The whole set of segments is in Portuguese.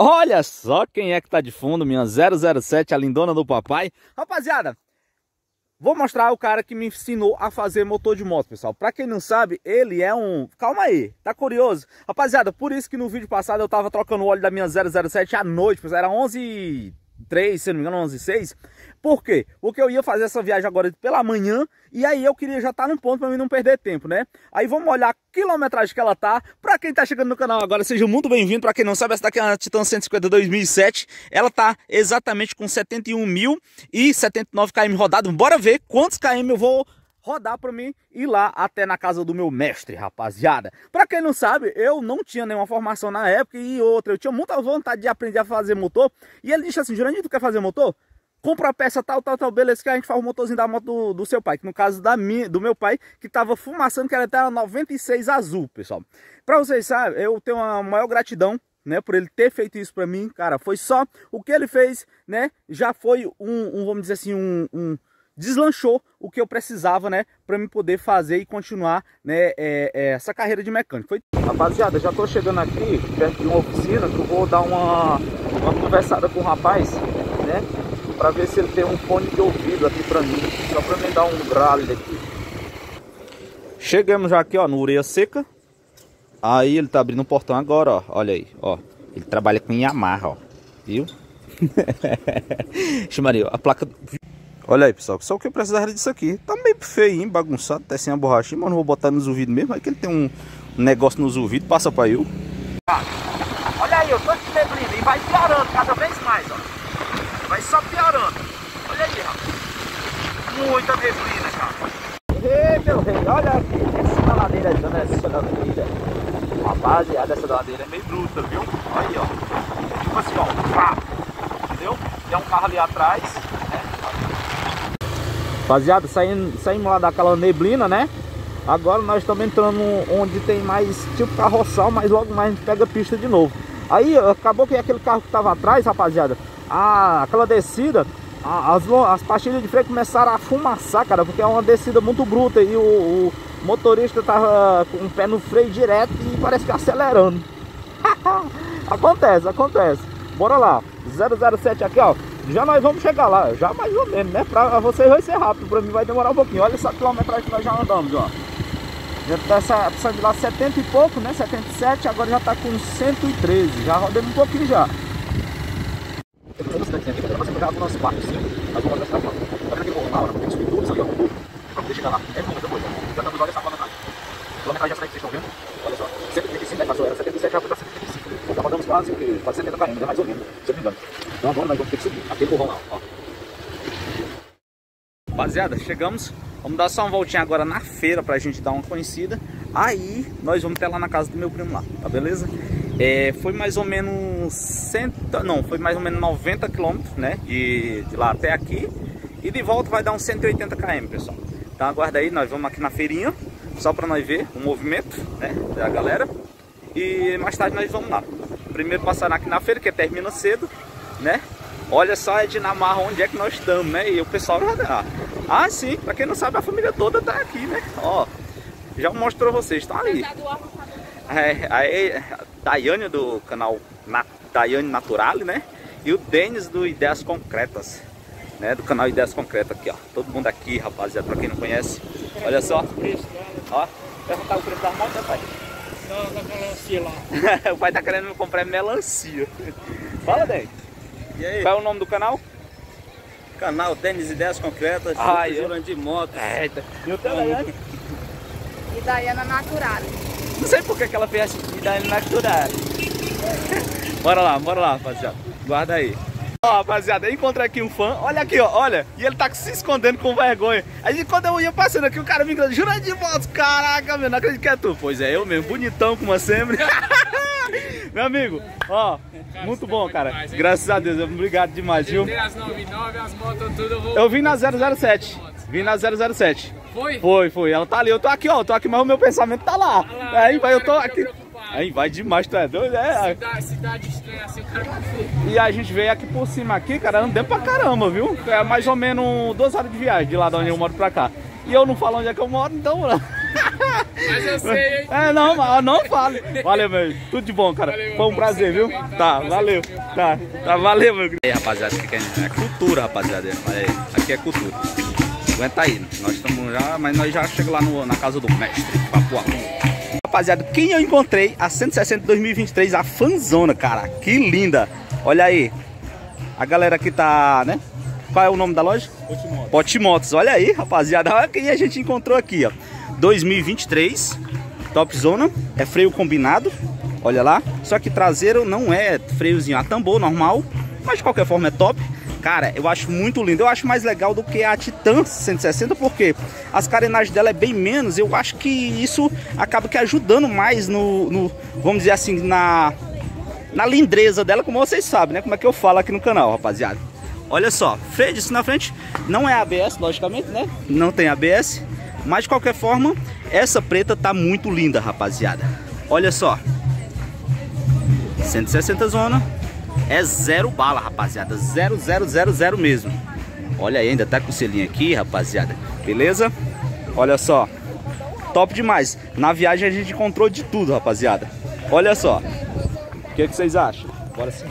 Olha só quem é que tá de fundo, minha 007, a lindona do papai. Rapaziada, vou mostrar o cara que me ensinou a fazer motor de moto, pessoal. Pra quem não sabe, ele é um... Calma aí, tá curioso? Rapaziada, por isso que no vídeo passado eu tava trocando o óleo da minha 007 à noite, pessoal. Era 11 3, se não me engano, 11 6. Por quê? Porque eu ia fazer essa viagem agora pela manhã e aí eu queria já estar tá no ponto para mim não perder tempo, né? Aí vamos olhar a quilometragem que ela tá. Para quem tá chegando no canal agora, seja muito bem-vindo. Para quem não sabe, essa daqui é a Titan 150 2007. Ela tá exatamente com 71.079 km rodado. Bora ver quantos km eu vou rodar para mim ir lá até na casa do meu mestre, rapaziada. Para quem não sabe, eu não tinha nenhuma formação na época e outra, eu tinha muita vontade de aprender a fazer motor. E ele disse assim, Jurandir, tu quer fazer motor? Compra a peça tal, tal, tal, beleza, que a gente faz o motorzinho da moto do, do seu pai. Que no caso da minha, do meu pai, que tava fumaçando, que era até 96 azul, pessoal. Para vocês saberem, eu tenho uma maior gratidão né, por ele ter feito isso para mim, cara, foi só o que ele fez, né, já foi um, um vamos dizer assim, um, um, deslanchou o que eu precisava, né, para me poder fazer e continuar, né, é, é, essa carreira de mecânico. Foi... Rapaziada, já tô chegando aqui perto de uma oficina que eu vou dar uma, uma conversada com o rapaz, né, para ver se ele tem um fone de ouvido aqui para mim, só para me dar um grale aqui. Chegamos já aqui, ó, no Ureia Seca. Aí ele tá abrindo o portão agora, ó, olha aí, ó. Ele trabalha com Yamaha, ó, viu? Chamaria, a placa Olha aí, pessoal, só o que eu precisava disso aqui. Tá meio feio, bagunçado, até sem a borrachinha, mas não vou botar nos ouvidos mesmo. Aí que ele tem um negócio nos ouvidos, passa pra eu. olha aí, eu tô de neblina e vai piorando cada vez mais, ó. Vai só piorando. Olha aí, ó. Muita neblina, cara. Ei, meu rei, olha aqui. Essa ladeira, essa ladeira. Rapaziada, essa ladeira é meio bruta, viu? Aí, ó. Tipo assim, ó. Pá. Entendeu? Tem um carro ali atrás. Rapaziada, saímos, saímos lá daquela neblina, né? Agora nós estamos entrando onde tem mais tipo carroçal, mas logo mais a gente pega a pista de novo. Aí acabou que aquele carro que estava atrás, rapaziada, a, aquela descida, a, as, as pastilhas de freio começaram a fumaçar, cara, porque é uma descida muito bruta e o, o motorista tava com o pé no freio direto e parece que acelerando. acontece, acontece. Bora lá, 007 aqui, ó. Já nós vamos chegar lá, já mais ou menos, né? Pra vocês vai ser rápido, pra mim vai demorar um pouquinho. Olha essa quilometragem que nós já andamos, ó. Já tá precisando de lá 70 e pouco, né? 77, agora já tá com 113. Já rodamos um pouquinho já. vamos. Tá chegar lá. É muita coisa. Já estamos olha essa quilometragem. Quilometragem já que vocês estão vendo. Olha só. 135, né? Passou, era 77, já foi pra 135. Já rodamos quase, quase 70 km, mais ou menos, se eu não me engano. Então agora nós vamos ter que subir. Aquele empurrão lá, ó. Rapaziada, chegamos. Vamos dar só uma voltinha agora na feira pra gente dar uma conhecida. Aí nós vamos até lá na casa do meu primo lá, tá beleza? É, foi mais ou menos cento, não, foi mais ou menos 90 quilômetros, né? De, de lá até aqui. E de volta vai dar uns 180 km, pessoal. Então aguarda aí, nós vamos aqui na feirinha, só pra nós ver o movimento, né? Da galera. E mais tarde nós vamos lá. Primeiro passar aqui na feira, que termina cedo né? Olha só a Dinamarca onde é que nós estamos, né? E o pessoal já Ah, sim, pra quem não sabe, a família toda tá aqui, né? Ó, já mostrou vocês, tá ali. É, aí, a Daiane do canal Na, Daiane Naturale, né? E o Denis do Ideias Concretas, né? Do canal Ideias Concretas aqui, ó. Todo mundo aqui, rapaziada, pra quem não conhece. Olha só. Ó, perguntar o preço da moto, né, pai? Não, da melancia lá. o pai tá querendo comprar melancia. Fala, Denis. E aí? Qual é o nome do canal? Canal Tênis Ideias Concretas, ah, eu... de moto. Eita. E o teu, Daiane? E Daiana Natural. Não sei por que ela fez assim, e Daiana Natural. bora lá, bora lá, rapaziada. Guarda aí. Ó, rapaziada, eu encontrei aqui um fã. Olha aqui, ó, olha. E ele tá se escondendo com vergonha. Aí quando eu ia passando aqui, o cara me gritando, jura de motos, caraca, meu, não acredito que é tu. Pois é, eu mesmo, bonitão como sempre. Meu amigo, ó, cara, muito bom, cara. Demais, Graças a Deus, obrigado demais, viu? as 99, as motos tudo, eu vou... Eu vim na 007, vim na 007. Foi? Foi, foi. Ela tá ali, eu tô aqui, ó, tô aqui, mas o meu pensamento tá lá. Tá lá aí vai, eu tô aqui. Aí vai demais, tu é doido, é? Cidade, cidade estranha assim, o cara tá E a gente veio aqui por cima aqui, cara, andando pra caramba, viu? É mais ou menos duas horas de viagem de lá de onde eu moro pra cá. E eu não falo onde é que eu moro, então... Mas eu sei, hein? É, não, mas não fale. Valeu, meu. Tudo de bom, cara. Valeu, Foi um prazer, viu? Também, tá? Tá, Prazer valeu. Tá, tá, valeu, meu. E aí, rapaziada, aqui é, é cultura, rapaziada. Olha aí, aqui é cultura. Aguenta aí, nós estamos já, mas nós já chegamos lá no- na casa do mestre, Papuá. Rapaziada, quem eu encontrei a 160 2023, a fanzona, cara. Que linda. Olha aí. A galera aqui tá, né? Qual é o nome da loja? Potimotos. Olha aí, rapaziada. Olha quem a gente encontrou aqui, ó. 2023, Top Zona. É freio combinado. Olha lá. Só que traseiro não é freiozinho a tambor normal. Mas de qualquer forma é top. Cara, eu acho muito lindo. Eu acho mais legal do que a Titan 160, porque as carenagens dela é bem menos. Eu acho que isso acaba que ajudando mais no, no vamos dizer assim, na, na lindreza dela, como vocês sabem, né? Como é que eu falo aqui no canal, rapaziada. Olha só, freio disso na frente não é ABS, logicamente, né? Não tem ABS, mas de qualquer forma, essa preta tá muito linda, rapaziada. Olha só. 160 zona, é zero bala, rapaziada. Zero, zero, zero, zero mesmo. Olha aí, ainda tá com o selinho aqui, rapaziada. Beleza? Olha só. Top demais. Na viagem a gente encontrou de tudo, rapaziada. Olha só. O que, que vocês acham? Bora sim.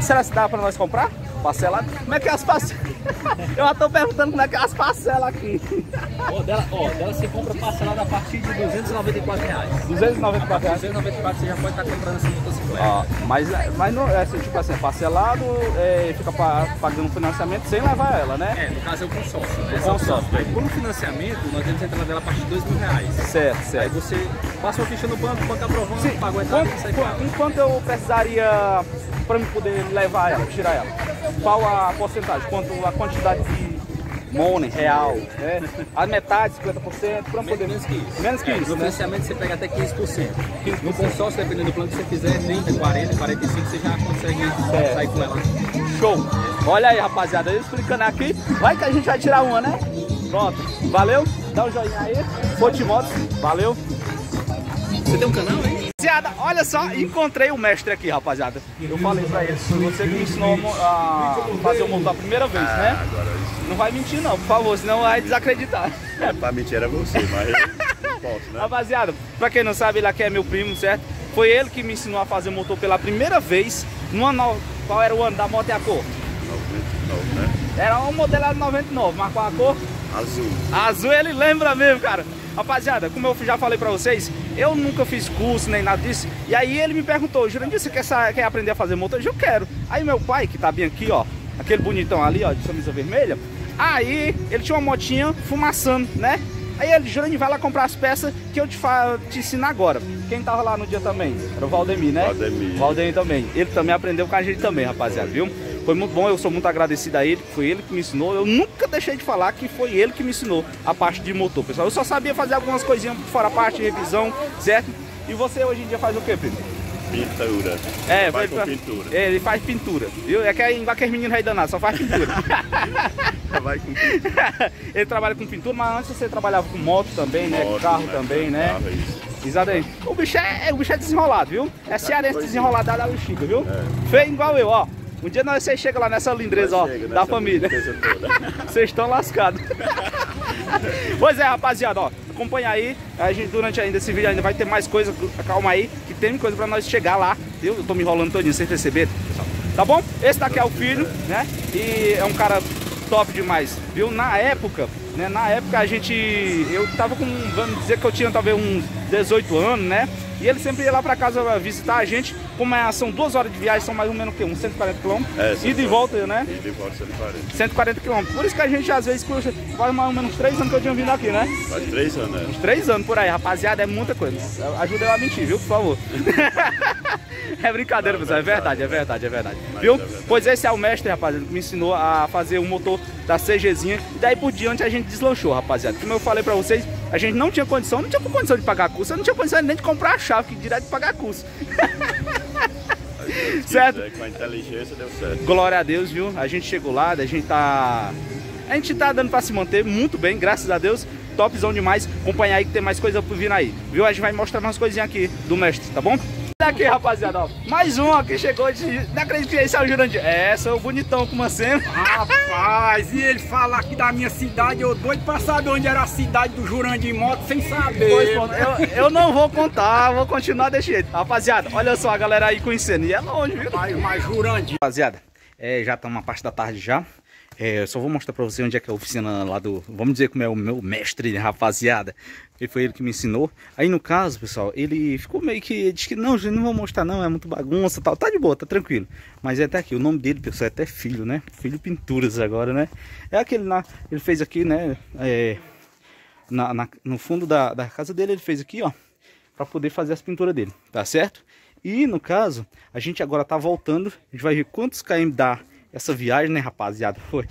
Será que dá pra nós comprar? Parcelado? Como é que é as parcelas? Eu já tô perguntando como é que é as parcelas aqui. Ó, dela, ó, dela você compra parcelada a partir de 294 reais. 294 reais. 294 você já pode estar comprando essa motocicleta. Ó, mas, mas não é assim, tipo assim, parcelado, é, fica pa- pagando financiamento sem levar ela, né? É, no caso é o consórcio, né? O consórcio. Aí, por um financiamento, nós temos a entrada dela a partir de 2 mil reais. Certo, Aí certo. você passa uma ficha no banco, o banco aprovando, Sim, paga o entrada quanto, e sai com ela. quanto, quanto eu precisaria para me poder levar ela, tirar ela? Qual a porcentagem? Quanto a quantidade de money real? Né? A metade, 50%, para poder Menos que isso. Menos que É, isso, No né? financiamento você pega até 15%. No consórcio, dependendo do plano que você fizer, 30, 40, 45, você já consegue Certo. sair com ela. Show! Olha aí, rapaziada, eu explicando aqui. Vai que a gente vai tirar uma, né? Pronto. Valeu? Dá um joinha aí. Potimotos, valeu. Você tem um canal aí? Rapaziada, olha só, encontrei o mestre aqui, rapaziada. Eu falei pra ele, foi você que me ensinou a fazer o motor a primeira vez, Ah, né? Não vai mentir não, por favor, senão vai desacreditar. É, pra mentir era você, mas eu não posso, né? Rapaziada, pra quem não sabe, ele aqui é meu primo, certo? Foi ele que me ensinou a fazer motor pela primeira vez. No ano, qual era o ano da moto e a cor? 99, né? Era um modelo era 99, mas qual a cor? Azul. Azul ele lembra mesmo, cara. Rapaziada, como eu já falei pra vocês, eu nunca fiz curso nem nada disso. E aí ele me perguntou, Jurandir, você quer, quer aprender a fazer motor? Eu quero. Aí meu pai, que tá bem aqui, ó, aquele bonitão ali, ó, de camisa vermelha, aí ele tinha uma motinha fumaçando, né? Aí ele, Jurandir, vai lá comprar as peças que eu te, te ensino agora. Quem tava lá no dia também? Era o Valdemir, né? Valdemir. Valdemir também. Ele também aprendeu com a gente também, rapaziada, viu? Foi muito bom, eu sou muito agradecido a ele, que foi ele que me ensinou. Eu nunca deixei de falar que foi ele que me ensinou a parte de motor, pessoal. Eu só sabia fazer algumas coisinhas fora a parte de revisão, certo? E você hoje em dia faz o quê, primo? Pintura. É, ele faz- pintura. É, ele faz pintura, viu? É que é igual aqueles meninos aí danados, só faz pintura. Vai com pintura. ele trabalha com pintura, mas antes você trabalhava com moto também, né? Moto, Carro também, né? Carro, isso. Exatamente. O bicho é, o bicho é desenrolado, viu? É cearense desenrolado da Luxica, viu? Feio igual eu, ó. Um dia nós vocês chegam lá nessa lindreza, ó, Chega da nessa família. Vocês estão lascados. pois é, rapaziada, ó. Acompanha aí. A gente, durante ainda esse vídeo ainda vai ter mais coisa. Calma aí, que tem coisa pra nós chegar lá. Eu tô me enrolando todinho sem perceber. pessoal. Tá bom? Esse daqui é o filho, né? E é um cara top demais, viu? Na época, né? Na época a gente. Eu tava com. Vamos dizer que eu tinha talvez uns 18 anos, né? E ele sempre ia lá pra casa visitar a gente. Como é, são duas horas de viagem, são mais ou menos o quê? Uns 140 quilômetros. É, e de 140. volta, né? E de volta 140. 140 quilômetros. Por isso que a gente às vezes puxa, faz mais ou menos 3 anos que eu tinha vindo aqui, né? Faz três anos, né? Uns 3 anos por aí, rapaziada, é muita coisa. Ajuda eu a mentir, viu? Por favor. é brincadeira, pessoal, é verdade, é verdade, é verdade. Viu? é verdade. Pois esse é o mestre, rapaziada, que me ensinou a fazer o motor da CGzinha. E daí por diante a gente deslanchou, rapaziada. Como eu falei pra vocês, a gente não tinha condição, não tinha condição de pagar curso, eu não tinha condição nem de comprar a chave, que direto de pagar curso. Certo. Com a inteligência deu certo. Glória a Deus, viu? A gente chegou lá, a gente tá. A gente tá dando pra se manter muito bem, graças a Deus. Topzão demais. Acompanha aí que tem mais coisa por vir aí. Viu? A gente vai mostrar umas coisinhas aqui do mestre, tá bom? Tá aqui, rapaziada, ó. Mais um aqui chegou de. Não acredito que esse é o Jurandir. É, sou bonitão como sempre. Rapaz, e ele fala aqui da minha cidade, eu doido pra saber onde era a cidade do Jurandir Moto sem saber. Pois, pronto, eu, eu não vou contar, vou continuar desse jeito. Rapaziada, olha só a galera aí conhecendo. E é longe, viu? Mas, mas Jurandir. Rapaziada, é, já estamos na parte da tarde já. É, só vou mostrar pra você onde é que é a oficina lá do... Vamos dizer como é o meu mestre, rapaziada. E foi ele que me ensinou. Aí no caso, pessoal, ele ficou meio que... Diz que não, gente, não vou mostrar não, é muito bagunça tal. Tá de boa, tá tranquilo. Mas é até aqui, o nome dele, pessoal, é até Filho, né? Filho Pinturas agora, né? É aquele lá, ele fez aqui, né? É, na, na- no fundo da, da casa dele, ele fez aqui, ó. Pra poder fazer as pinturas dele, tá certo? E no caso, a gente agora tá voltando. A gente vai ver quantos km dá essa viagem, né, rapaziada? Foi.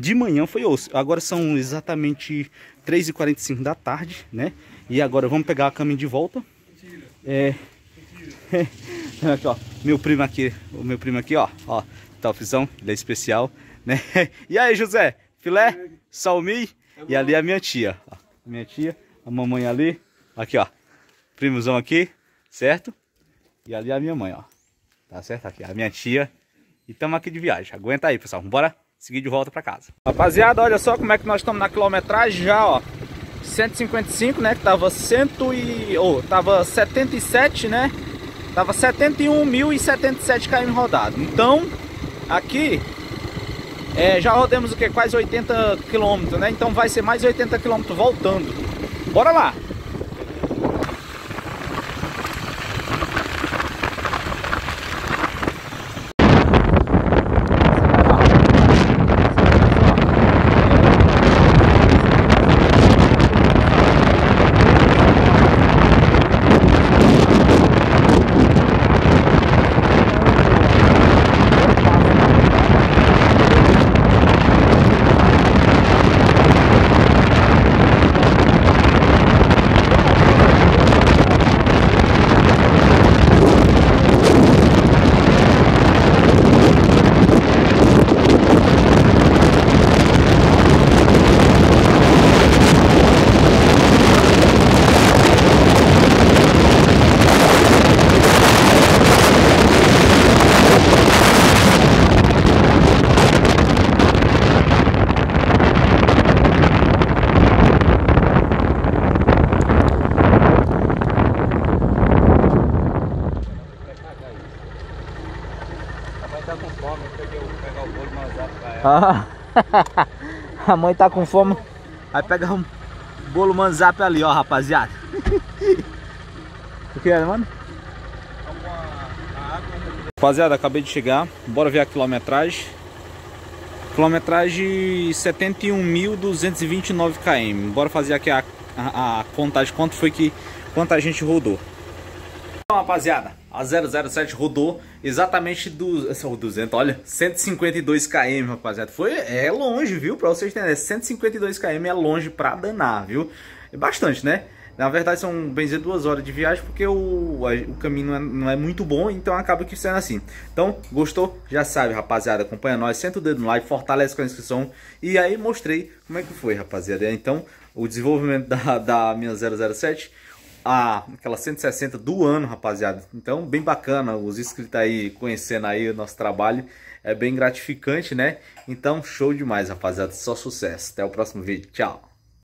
De manhã foi osso. Agora são exatamente 3h45 da tarde, né? E agora vamos pegar a caminho de volta. É. aqui, ó. Meu primo aqui, o meu primo aqui, ó. Ó, opção, ele é especial, né? E aí, José? Filé? Salmi? E ali a minha tia, ó. Minha tia, a mamãe ali. Aqui, ó. Primozão aqui, certo? E ali a minha mãe, ó. Tá certo? Aqui, a minha tia. E estamos aqui de viagem. Aguenta aí, pessoal. Bora seguir de volta pra casa. Rapaziada, olha só como é que nós estamos na quilometragem já, ó. 155, né? Que tava 100 e... Ou, tava 77, né? Tava 71.077 km rodado. Então, aqui... É, já rodamos o que? Quase 80 km, né? Então vai ser mais 80 km voltando. Bora lá! Ah, a mãe tá com fome. Vai pegar um bolo manzap ali, ó, rapaziada. o que é, mano? Rapaziada, acabei de chegar. Bora ver a quilometragem. Quilometragem 71.229 km. Bora fazer aqui a, a, a contagem quanto foi que quanta gente rodou. Então, rapaziada, a 007 rodou exatamente do, são 200, olha, 152 km, rapaziada. Foi é longe, viu? Para vocês entenderem, 152 km é longe pra danar, viu? É bastante, né? Na verdade são bem dizer duas horas de viagem porque o, o caminho não é, não é muito bom, então acaba que sendo assim. Então, gostou? Já sabe, rapaziada, acompanha nós, senta o dedo no like, fortalece com a inscrição. E aí mostrei como é que foi, rapaziada. Então, o desenvolvimento da, da minha 007 a aquela 160 do ano, rapaziada. Então, bem bacana os inscritos aí conhecendo aí o nosso trabalho. É bem gratificante, né? Então, show demais, rapaziada. Só sucesso. Até o próximo vídeo. Tchau.